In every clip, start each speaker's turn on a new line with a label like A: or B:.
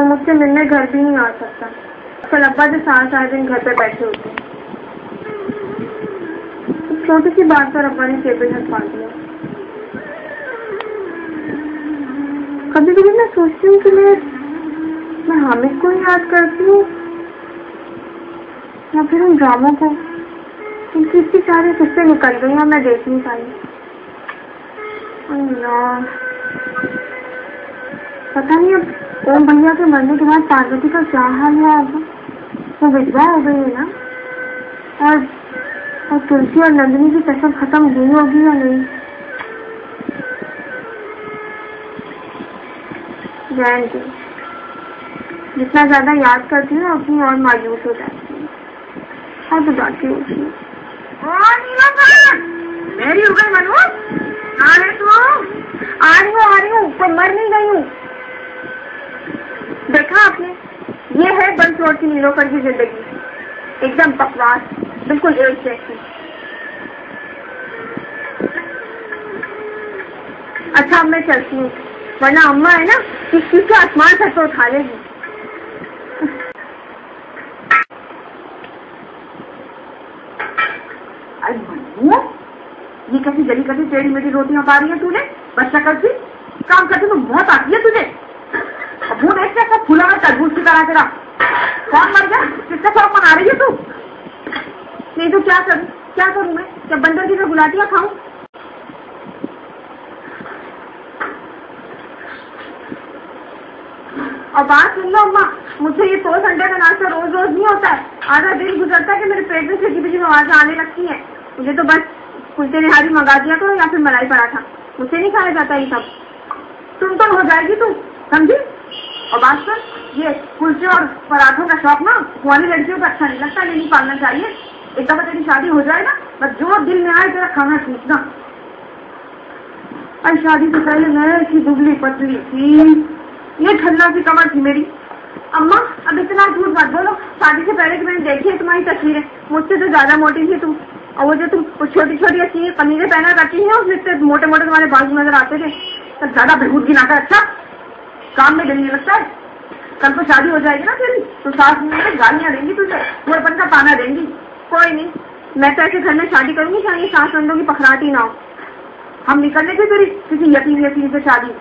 A: वो मुझसे मिलने घर भी नहीं आ सकता। कल अब्बा जो सात सात दिन घर पे बैठे होते हैं। छोटी सी बात पर अब्बा ने हाथ पा दिया। कभी कभी मैं सोचती हूँ कि मैं मैं हामिद को ही याद करती हूँ? या फिर उन ड्रामों को? उनकी इतनी सारी किस्से निकल गई और मैं देख नहीं पाई। पता नहीं अब ओम भैया के मरने के बाद पार्वती का क्या हाल है होगा वो विधवा हो गई है ना? और और तुलसी और नंदिनी की कसम खत्म हुई होगी या नहीं? जैन जी, जितना ज़्यादा याद करती हूँ, उतनी और मायूस हो जाती हूँ। और बुझाती हूँ उसमें मेरी हो गई मनु आ रही तू आ रही हूँ, आ रही हूँ पर मर नहीं गई हूँ। देखा आपने? ये है बंद रोड की नीलोफर की ज़िंदगी। एकदम बकवास, बिल्कुल एक जैसी। अच्छा अब मैं चलती हूँ। वरना अम्मा है ना किस चीज़ के आसमान से तो उठा लेगी?
B: ये कैसी जली कटी टेढ़ी मेढ़ी रोटियाँ पा रही है तूने? बच्चा करती काम करती तो बहुत आती है तुझे। वो देख कैसा फूला हुआ तरबूज की तरह तेरा कौन मर गया? किसका शौक मना रही है तू?
A: नहीं तो क्या करूँ? क्या करूँ मैं? जब बंदर की तो गुलाटियाँ खाऊं और बात सुन लो, अम्मा। मुझे ये सौ संडे का नाश्ता रोज रोज नहीं होता है। आधा दिन गुजरता है कि मेरे पेट में छिटी पिटी आवाज़ें आने लगती है। मुझे तो बस कुलचे निहारी मंगा दिया करो, या फिर मलाई पराठा। मुझसे नहीं खाया जाता ये सब। तुम तो हो जाएगी तू, समझी? और बात सुन, ये कुलचे और पराठों का शौक ना वाली लड़कियों को अच्छा नहीं लगता ये नहीं पालना चाहिए। एक दफ़ा तेरी शादी हो जाए ना, बस जो दिल में आए तेरा खाना खींचना अरे शादी से पहले मैं ऐसी दुबली पतली थी। ये ठंडा सी कमर थी मेरी। अम्मा, अब इतना झूठ मत बोलो। शादी से पहले की मैंने देखी है तुम्हारी तस्वीरें। मुझसे तो ज़्यादा मोटी थी तुम। और वो जो तुम छोटी छोटी अच्छी पनीरें पहना करती है, उसमें मोटे मोटे तुम्हारे बाजू नज़र आते थे। तो ज़्यादा बेहूद गिना नाकर अच्छा? काम में दिल नहीं लगता है? कल को शादी हो जाएगी ना तेरी तो सास में गालियाँ देंगी तुझे बुढ़पन का पाना देंगी। कोई नहीं मैं तो ऐसे घर में शादी करूँगी चाहे सास नंदों की पखराटी ना हो। हम निकलने के तेरी किसी यकीन यकीन से शादी।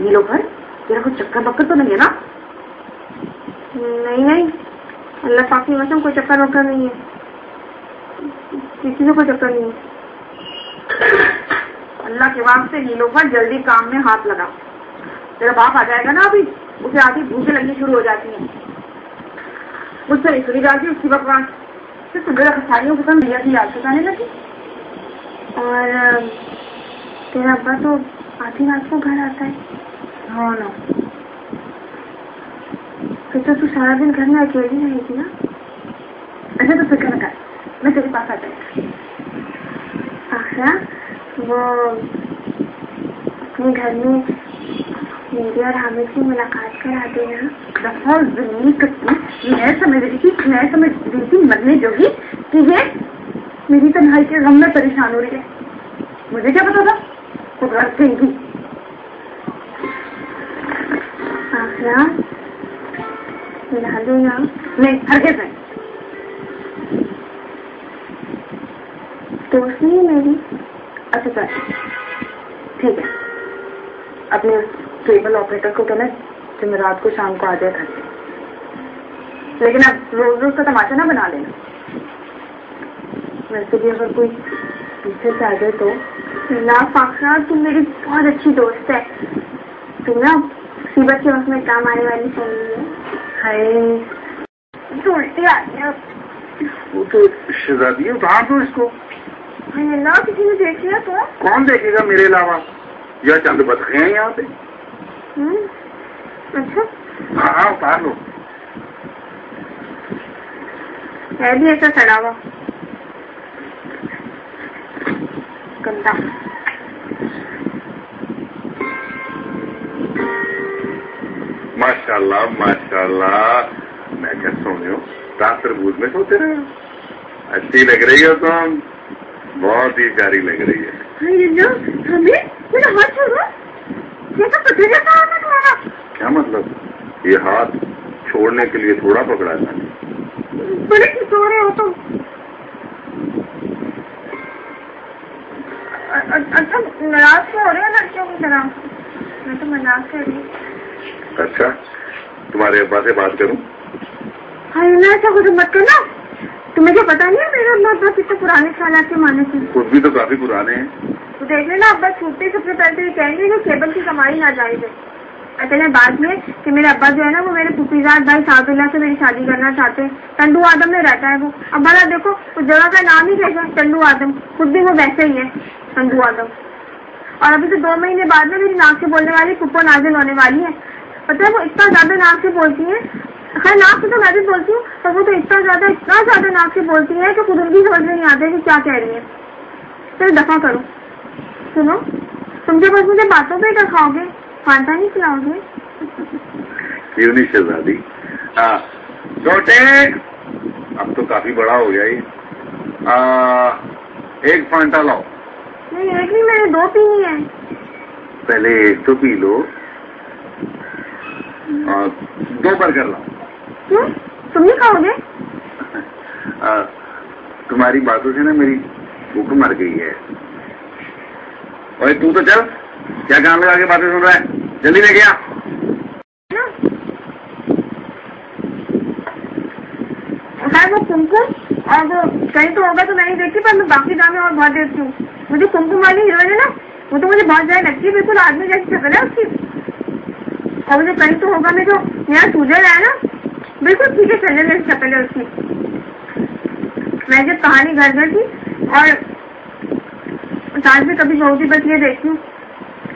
B: नीलोफर तेरा कोई चक्कर बक्कर तो नहीं है ना?
A: नहीं नहीं अल्लाह पाक की कसम कोई चक्कर वक्कर नहीं है। किसी से कोई चक्कर नहीं है।
B: अल्लाह के वास्ते नीलोफर जल्दी काम में हाथ लगा। तेरा बाप आ जाएगा ना अभी। उसे आती भूखे लगनी शुरू हो जाती है। मुझसे सुनी जाती उसकी बकवास। फिर तुम्हें खसारियों के संग भैया की याद सताने लगी।
A: और तेरा अब्बा तो आधी रात को घर आता है।
B: हाँ ना।
A: फिर तो तू सारा दिन घर में अकेली रहेगी ना।
B: ऐसे तो फ़िक्र कर। मैं तेरे पास आ जाएगा
A: आखिरा वो अपने घर में मेरी और हामिद की मुलाकात करा देना
B: दफ़ा ज़मीन ये है समझ रही थी, मैं समझ रही थी मरने जोगी, कि ये मेरी तन्हाई के गम में परेशान हो रही है। मुझे क्या पता था? कुदरत देंगी
A: आखिरा मिला देना
B: नहीं हरगिज नहीं
A: दोस्त नहीं मेरी
B: अच्छा ठीक है। अपने केबल ऑपरेटर को कहना जुमेरात को शाम को आ जाए घर लेकिन अब रोज रोज का तमाशा ना बना लेना। वैसे भी अगर कोई पीछे से आ जाए तो
A: ना फाखरा तुम मेरी बहुत अच्छी दोस्त है। तुम ना मुसीबत के वक्त में काम आने वाली है?
B: हाय।
A: तो उल्टी आती है
C: वो तो शहजादी उतार दो इसको।
A: अल्लाह किसी ने देख लिया तो।
C: कौन देखेगा मेरे अलावा? या चंद बतखे हैं यहाँ पे?
A: अच्छा।
C: हाँ हाँ उतार लो।
A: है भी ऐसा सड़ा हुआ। गंदा।
C: माशाल्लाह माशाल्लाह। मैं क्या सोने हो रात तरबूज में सोते रहे अच्छी लग रही हो तुम? बहुत ही प्यारी लग रही है।
A: हमें मेरा हाथ छोड़ो। ये तो
C: क्या मतलब? ये हाथ छोड़ने के लिए थोड़ा पकड़ा मैंने
A: बड़े हो रहे हो तुम अच्छा नाराज़ क्यों हो रहे हो लड़कियों की तरह। मैं तो मज़ाक कर रही हूँ।
C: अच्छा तुम्हारे अब्बा से बात करूँ?
A: हाँ ना ऐसा कुछ मत करना। तुम्हें क्या पता नहीं है मेरे अब्बा कितने पुराने ख्याल के माने थे
C: खुद भी तो काफ़ी पुराने हैं।
A: तो देख लेना अब्बा छूटते सबसे पहले तो ये कहेंगे कि केबल की कमाई ना है असल में बात में कि मेरे अब्बा जो है ना, वो मेरे फुफीजाद भाई सादुल्ला से मेरी शादी करना चाहते हैं। टंडू आदम में रहता है वो। अब भला देखो, उस जगह का नाम ही कैसा टंडू आदम। खुद भी वो वैसे ही है, टंडू आदम। और अभी तो दो महीने बाद में मेरी नाक से बोलने वाली पुप्पो नाजिल होने वाली है। पता है वो इतना ज़्यादा नाक से बोलती है? खैर, नाक से तो मैं भी बोलती हूँ, पर वो तो इतना ज़्यादा इतना ज़्यादा नाक से बोलती है कि खुद उनकी समझ में नहीं आता कि क्या कह रही है। चलो दफ़ा करो। सुनो तुम जो बस मुझे बातों पे ही रखाओगे फांटा नहीं खिलाओगे?
C: क्यों नहीं शहजादी? हाँ छोटे अब तो काफ़ी बड़ा हो गया ये। एक फांटा लाओ।
A: नहीं एक नहीं मैंने दो पीनी है।
C: पहले एक तो पी लो। आ, दो बर्गर लाओ।
A: क्यों? तुम नहीं खाओगे?
C: आ, तुम्हारी बातों से ना मेरी भूख मर गई है। ओए, तू तो चल। क्या काम लगा के बातें सुन रहा है? जल्दी ले गया।
A: कुमकुम और कहीं तो होगा तो मैं नहीं देखती, पर मैं बाकी दामे और बहुत देखती हूँ। मुझे कुमकुम वाली हीरोइन है ना, वो तो मुझे बहुत ज़्यादा लगती है, बिल्कुल आदमी जैसी शक्ल है उसकी। और मुझे कहीं तो होगा, मैं जो यहाँ सूजन है ना, बिल्कुल ठीक है, चलने जैसी शक्ल है उसकी। मैं जब कहानी घर घर थी और साथ में कभी बहू थी बस ये देखती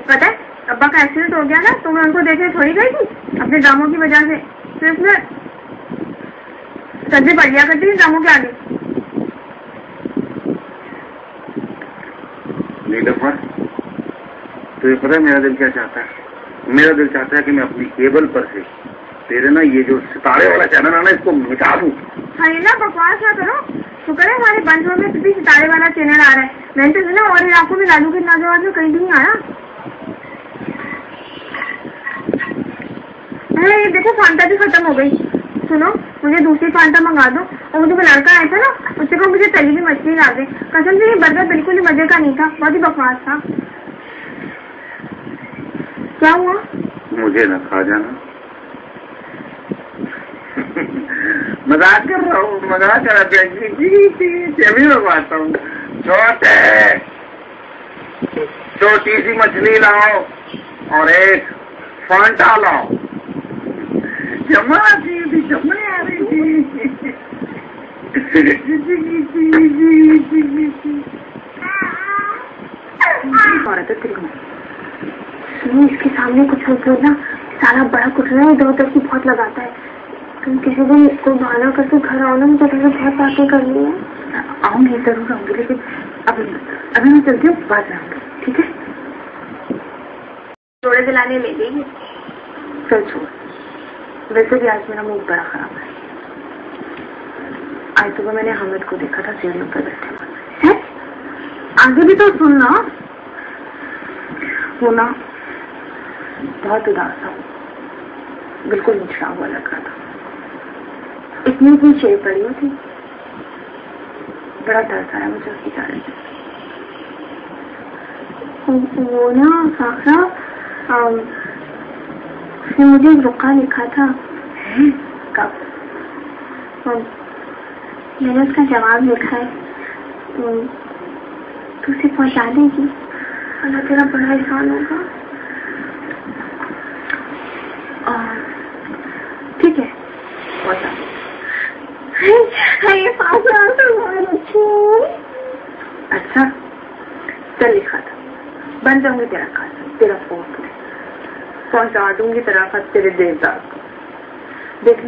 A: पता है अब्बा का एक्सीडेंट हो गया ना तो मैं उनको देखने थोड़ी गई थी अपने ड्रामों की वजह से। सिर्फ़ मैं सब्ज़ी पड़ गया करती थी ड्रामों के आगे।
C: तो ये पता है मेरा दिल क्या चाहता है? मेरा दिल चाहता है कि मैं अपनी केबल पर से तेरे ना ये जो सितारे वाला चैनल है ना इसको मिटा दूँ।
A: हाँ ना बकवास ना करो। शुक्र है, हमारे बंधुओं में भी सितारे वाला चैनल आ रहा है। मैंने तो सुना, और इलाकों में लालू के नौजवान में कहीं भी नहीं आया अरे ये देखो फांटा भी खत्म हो गई। सुनो, मुझे दूसरी फांटा मंगा दो। और जो वो लड़का आया था ना, उससे को मुझे तली हुई मछली ला दे। कसम से ये बर्गर बिल्कुल ही मज़े का नहीं था, बहुत ही बकवास था। क्या हुआ?
C: मुझे न खा जाना। मज़ाक कर रहा हूँ मज़ाक कर रहा हूँ जी जी जी अभी मैं बात हूँ छोटे छोटी सी मछली लाओ और एक फांटा लाओ जमा दी थी जमा आ रही थी
B: औरत है इसके सामने कुछ बोलना सारा बड़ा कुछ ना इधर उधर की बहुत लगाता है तुम किसी दिन कोई बहाना करके घर आओ ना मुझे तुमसे बहुत बातें करनी है। आऊँगी ज़रूर आऊँगी लेकिन अभी अभी मैं चलती हूँ बाद में आऊँगी ठीक है?
A: जोड़े दिलाने ले गई
B: चल छोड़। वैसे भी आज मेरा मूड बड़ा खराब है। आज सुबह मैंने हामिद को देखा था सीढ़ियों पर बैठे हुए।
A: आगे भी तो सुनना।
B: वो ना बहुत उदास था। बिल्कुल निचला हुआ लग रहा था। इतनी इतनी शेर पड़ी थी बड़ा दर्द आया मुझे उसकी से।
A: वो- ना साखरा उसने मुझे रुका लिखा था।
B: कब?
A: मैंने उसका जवाब लिखा है। तू उसे पहुँचा देगी। अल्लाह तेरा बड़ा एहसान होगा
B: आ, ठीक है बहुत
A: हाय, ये साखरा तो बहुत अच्छी है।
B: अच्छा चल लिखा था जाऊँगी तेरा कसम तेरा फ़ोन पहुँचा दूँगी तेरा खत तेरे देवदार को। देखना